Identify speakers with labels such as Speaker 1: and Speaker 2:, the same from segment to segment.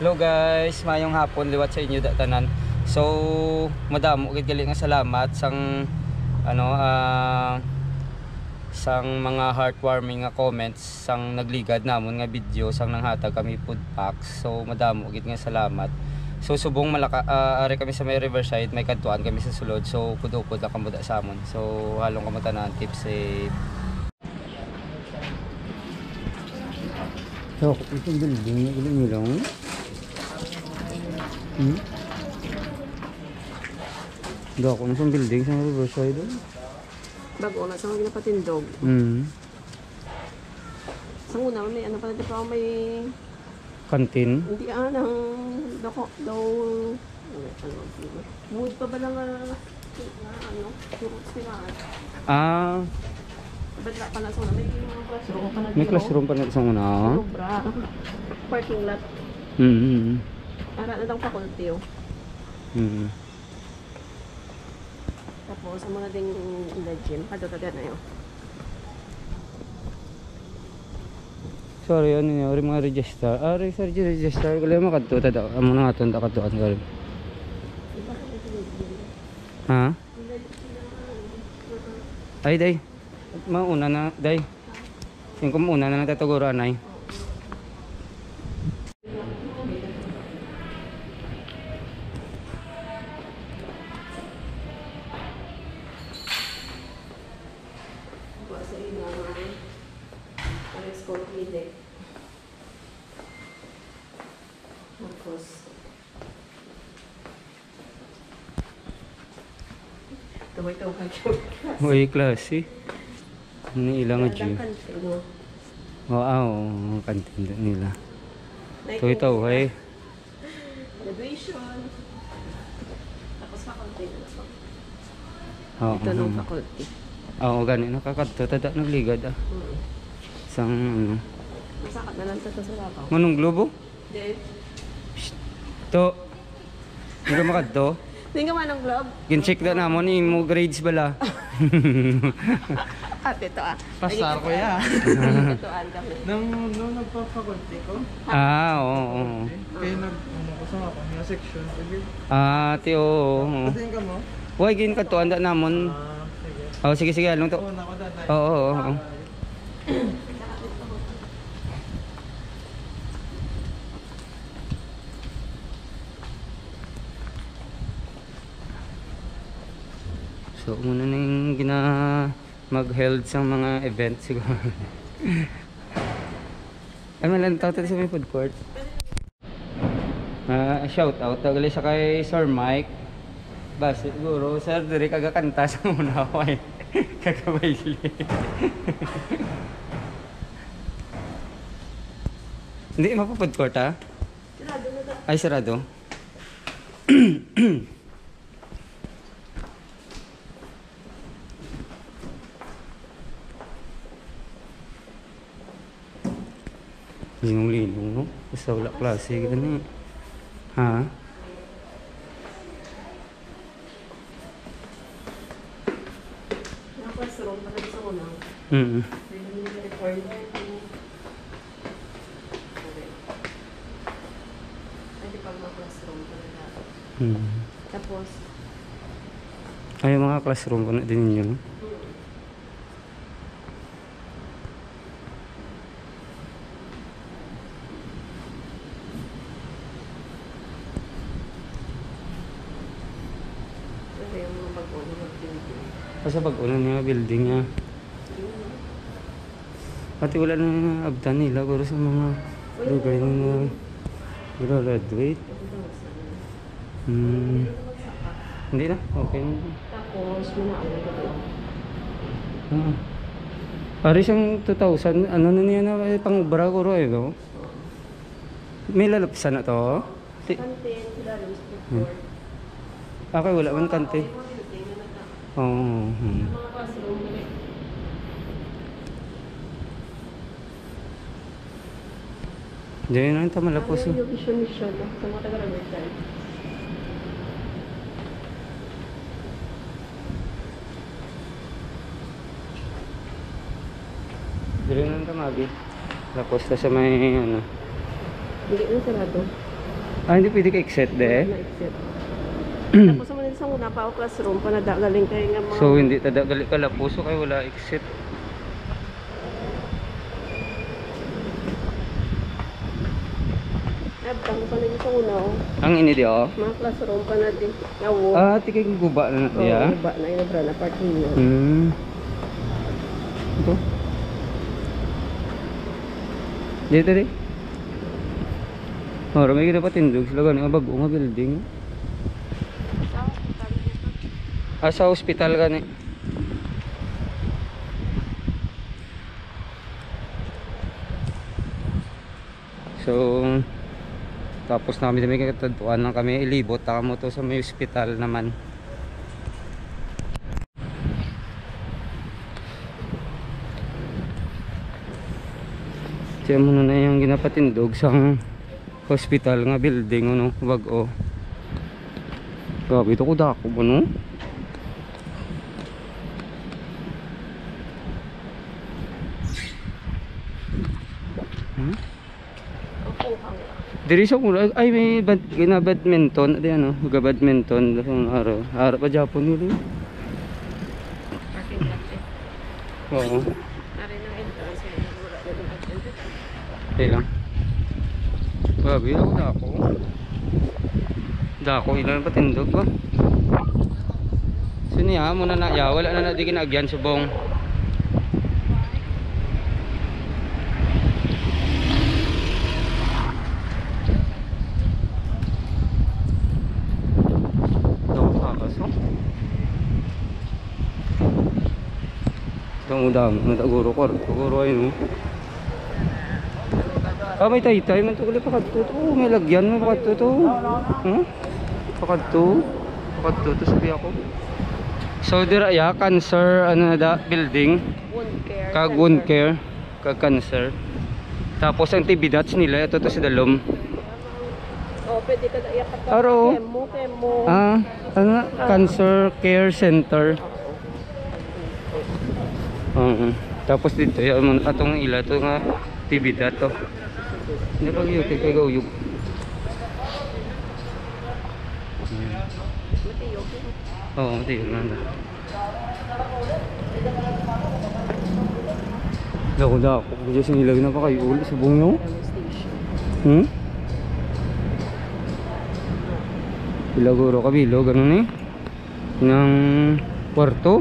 Speaker 1: Hello guys, mayong hapon liwat sa inyo datanan. So, madamo gid gali nga salamat sang ano ah sang mga heartwarming nga comments sang nagligad namon nga video sang nanghatag kami food packs. So, madamo gid nga salamat. So, subong malaka ah, ari kami sa may Riverside, may kadtuan kami sa sulod. So, pud-upod lang kamuda sa amon. So, halong kamatanan keep safe. So, itong building na gulo nilang. Hmm? Dako na sa building sa Riverside.
Speaker 2: Bago na sa mga ginapatindog.
Speaker 1: Hmm.
Speaker 2: Sa una, may ano pala, di pa may...
Speaker 1: Kantin.
Speaker 2: Hindi ah, ng... Dako, daw... Ano, ano, wood pa ba lang ah, na ano, yung siraan.
Speaker 1: Ah,
Speaker 2: Ba't na pala sa una, may classroom pa na
Speaker 1: may classroom pa na sa una.
Speaker 2: Sobra. Parking lot.
Speaker 1: Hmm. hmm,
Speaker 2: Ara na lang faculty oh.
Speaker 1: Hmm.
Speaker 2: Tapos, sa mga ding in the gym, kadota na yun.
Speaker 1: Sorry, ano niya, ori mga register. Ah, sa register. Kaya makadto, tada. Amo na nga ito, nakadtuan ka rin. Ha? Ay, day. Mauna na, day. Yung kumuna na natataguro, anay.
Speaker 2: Diba inyo, Alex School Clinic. Tapos, Taway-taw ka siya.
Speaker 1: Uy, klase. Ano ilang nga gym?
Speaker 2: Ano?
Speaker 1: Oo, ah, oo, kantin nila. Ito ito, hey.
Speaker 2: Graduation. Tapos faculty na lang.
Speaker 1: Oo,
Speaker 2: Ito nung
Speaker 1: oo.
Speaker 2: faculty.
Speaker 1: Oo, gani, nakakadto. Tada, nagligad ah.
Speaker 2: Mm.
Speaker 1: Sang, ano.
Speaker 2: Masakat na lang sa sa Surabaw.
Speaker 1: Manong globo?
Speaker 2: Then,
Speaker 1: To. Hindi ka makadto.
Speaker 2: hindi ka man ng globe.
Speaker 1: Gin-check na namon ni mo grades bala.
Speaker 2: At ito ah.
Speaker 3: Pasar ko ya.
Speaker 2: Nagkatuan kami.
Speaker 3: Nung, nung nagpa-faculty ko,
Speaker 1: ah, oo. oo.
Speaker 3: kaya nag, ano ko sa ako, section. Sige,
Speaker 1: Ah, ti oo. oo.
Speaker 3: patingin ka mo?
Speaker 1: Huwag gin katuan da namon.
Speaker 3: Ah.
Speaker 1: Oh, sige sige, along to.
Speaker 3: Oo.
Speaker 1: Oo, oo. So, muna na yung gina mag-held sa mga event siguro. Ay, malantaw tayo sa may food court. Ah, shout out tagali sa kay Sir Mike. Ba, siguro, sir, diri kagakanta sa muna ko ay kakabayli. Hindi, mapapod court ha?
Speaker 2: Sirado na to.
Speaker 1: Ay, sarado. Linong-linong, no? Basta wala klase, gani. Ha?
Speaker 2: Record. Pwede pag mga classroom talaga.
Speaker 1: mm.
Speaker 2: Tapos,
Speaker 1: Ay, mga classroom ko na din yun.
Speaker 2: ito yung mga bago mag-building.
Speaker 1: Kasi pag una niya building niya. Pati wala na abdan nila guro sa mga lugar na graduate. Hmm. Hindi na, okay na.
Speaker 2: Tapos, minaano ko doon.
Speaker 1: Ah. Pare siyang 2000, ano na niya na eh, pang-ubra guro eh, no? May lalapisan na to? Ti-
Speaker 2: Kantin, food
Speaker 1: Hmm. Okay, wala man kante.
Speaker 2: Yung mga building na nata.
Speaker 1: Oo. Oh, hmm. Diyan na yung tamalapos.
Speaker 2: Ano yung mission-mission no? sa mga taga-Riverside?
Speaker 1: Diyan na yung tamagi. Tapos na sa may ano.
Speaker 2: Hindi na sarado.
Speaker 1: Ah, hindi pwede ka exit de.
Speaker 2: Na-exit. Tapos sa manila sa una pa ako classroom, panadagaling kayo nga mga...
Speaker 1: So hindi tada gali ka puso kay wala exit.
Speaker 2: Nabtang pa na sa una, oh.
Speaker 1: Ang ini di oh.
Speaker 2: Mga classroom pa na din. Yawo.
Speaker 1: Ah, tikay guba na ya.
Speaker 2: Oh, iba na yun, na parking yun.
Speaker 1: Hmm. Ito. Dito di. Oh, may kita pa tindog sila gani nga bago nga building. Ah, sa hospital gani. So, tapos namin kami katatuan lang kami ilibot taka mo to sa may hospital naman. Siya muna na yung ginapatindog sa hospital nga building ano, wag o. Grabe ito ko dako mo no. Hmm?
Speaker 2: Ang hang.
Speaker 1: Diri sa kula ay may bad, gina badminton adi ano, ga badminton sa araw. Araw pa Japon nila.
Speaker 2: Eh.
Speaker 1: Oo.
Speaker 2: Na.
Speaker 1: Okay lang. Grabe ako dako. Dako ilan pa tindog ba? Sini ha, muna na ya, wala na na di kinagyan subong. Dako kakaso. Ito mo damo, nataguro ko, taguro ay no. Ah, may taytay man to kuli pakadto to. May lagyan mo pakadto to. Hmm? Pakadto. Pakadto to sabi ako. So dira ya cancer ano na da building
Speaker 2: Wound care.
Speaker 1: kag wound care kag cancer. Tapos ang TB dots nila ito to sa dalom.
Speaker 2: Oh, pwede ka na iyak ka.
Speaker 1: Aro.
Speaker 2: Kemo, kemo.
Speaker 1: Ah, ano na? Cancer Care Center. Oo. Tapos dito yung atong ila to nga TB dot to. Hindi pa yun, kay gauyog.
Speaker 2: Matiyok.
Speaker 1: Oo, oh, tiyo lang na. Dako dako, kaya sinilag na pa kayo ulit sa bungaw.
Speaker 2: Station.
Speaker 1: Hmm? Pilaguro kabilo, ganun eh. Ng kwarto.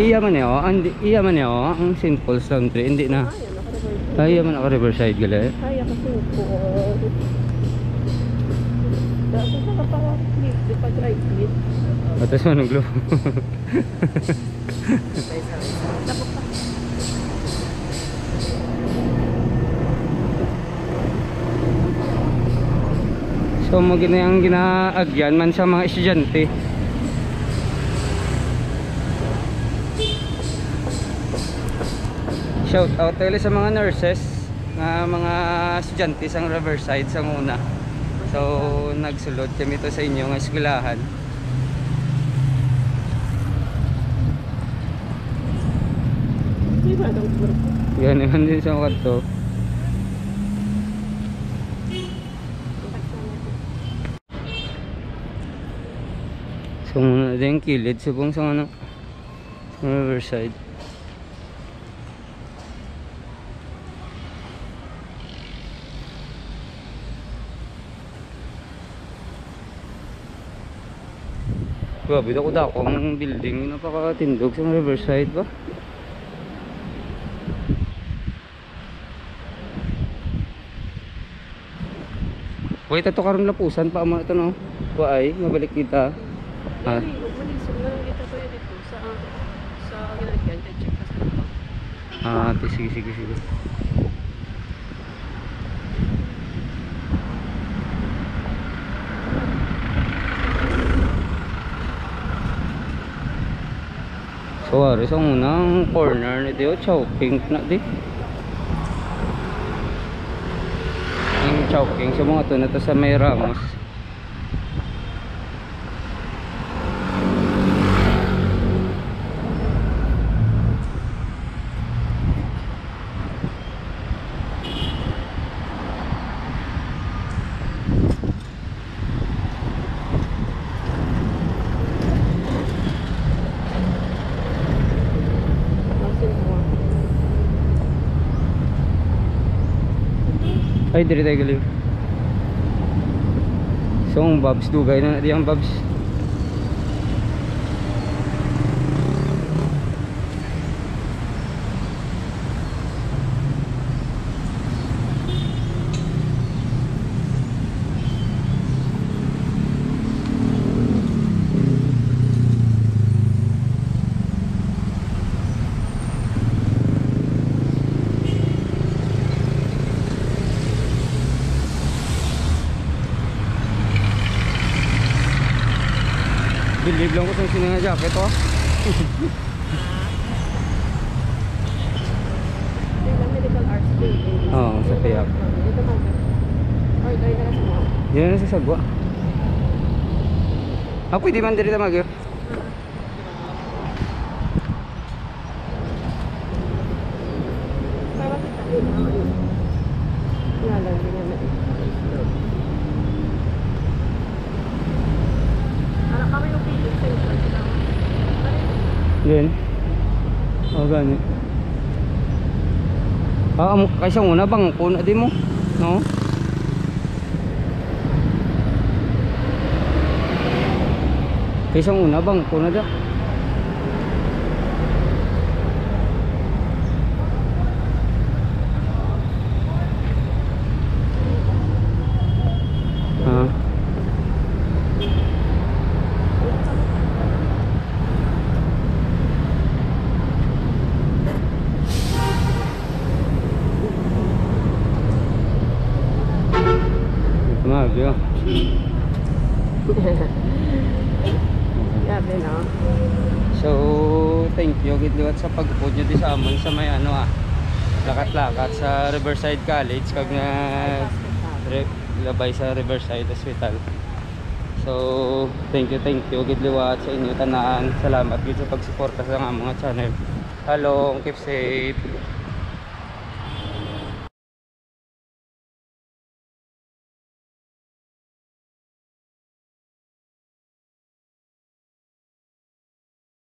Speaker 1: Iya man eh, oh. Andi, iya man eh, oh. Ang. Paul's Laundry, hindi na.
Speaker 2: Ay,
Speaker 1: iya man ako Riverside gali.
Speaker 2: Ay, ako po. Dati sa kapag-clip, di pa dry clip.
Speaker 1: Atas mo so, mo ginayang ginaagyan man sa mga estudyante. Shout out tayo sa mga nurses nga mga estudyante sa Riverside sa una. So, nagsulod kami to sa inyo nga eskwelahan. Yan naman din sa mga to. So muna din kilid subong sa ano Riverside. Grabe ako dako ang building napakatindog sa Riverside ba? Wait, ito karon lapusan pa mo ito no. Kuay, mabalik kita. Ah,
Speaker 2: Ay, malisog na lang kita kuya dito sa sa ginagyan kay check ka sa ito.
Speaker 1: ah, ate, sige, sige, sige. So, ari sa unang corner nito yung chowking na di. Yung chowking sa mga to na to sa may ramos. Ay, diri tayo gali. So, ang Babs, dugay na na di ang Babs. Believe lang ko sa oh.
Speaker 2: Medical arts building.
Speaker 1: Oo, sa Piak.
Speaker 2: Dito ka. Or dahil na sa mga.
Speaker 1: Yan na sa sagwa. Ah, pwede man diri ta magyo.
Speaker 2: Para kita yun. Nga lang, hindi naman. Para kami yung pilit sa ito.
Speaker 1: Yan. Oh, gani. Ah, amo kaysa una bang kuna di mo, no? Kaysa una bang kuna da. Ah. Magyo.
Speaker 2: Grabe, no?
Speaker 1: So, thank you gid liwat sa pagpud nyo di sa amon sa may ano ah. Lakat-lakat sa Riverside College kag na labay sa Riverside Hospital. So, thank you, thank you gid liwat sa inyo tanan. Salamat gid sa pagsuporta sa mga channel. Hello, keep safe.